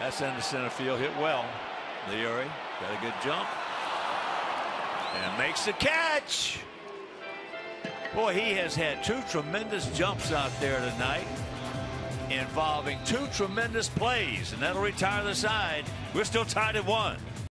That's in the center field. Hit well. Leury. got a good jump. And makes the catch. Boy, he has had two tremendous jumps out there tonight involving two tremendous plays, and that'll retire the side. We're still tied at one.